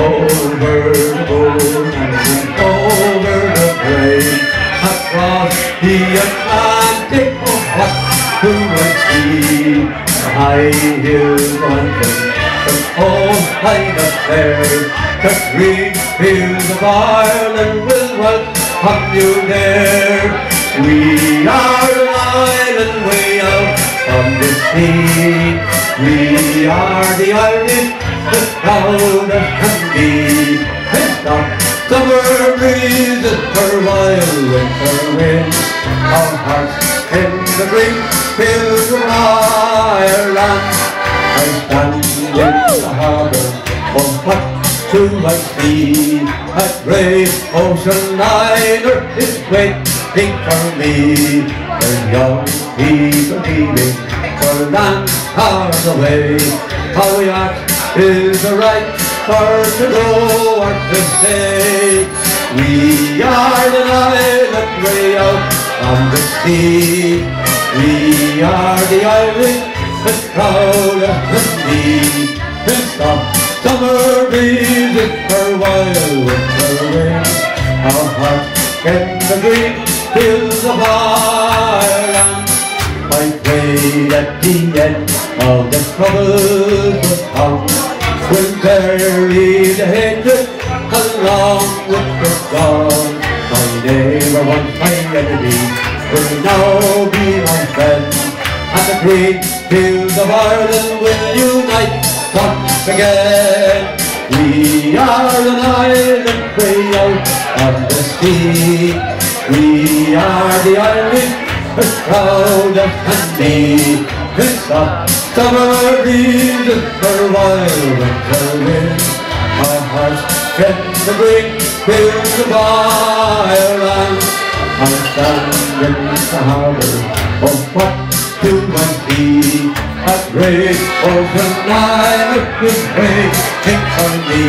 Over golden and over the plain Across the Atlantic What the sea, The high hills London The whole height of fair The green fields of Ireland Will welcome you. there We are an island way out from the sea We are the Irish Our hearts in the green fields of Ireland. I stand in the harbour, oh what to I see? A great ocean liner is waiting for me. And young people leaving for land far away. How we act is the right for to go or to stay. We are the out on the sea. We are the Irish, as proud as me. And stop summer breezes for wild winter winds. Our hearts in the green fields of Ireland. I prayed at the end of the troubles would come. We'll bury the hatred along with the dawn. My neighbor once my enemy will now be my friend. And the great fields of Ireland will unite once again. We are an island way out on the sea. We are the Irish, as proud as can be. It's a summer breezes for wild winter winds. Our hearts in the great fields of Ireland. The harbour of what do I see? A great ocean liner is waiting for me.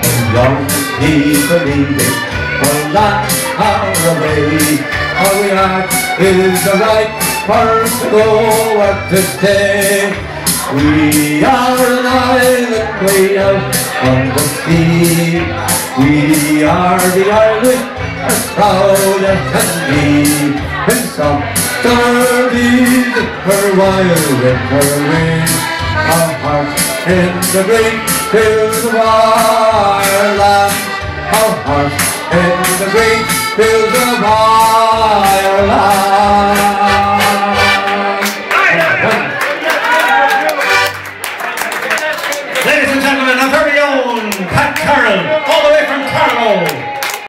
And young people leaving for land far away. All we ask is the right for to go or to stay. We are an island way out on the sea. We are the Irish, as proud as can be. In some summer her wild her winds, our hearts in the great fields of Ireland. Our hearts in the great fields of Ireland. Ladies and gentlemen, our very own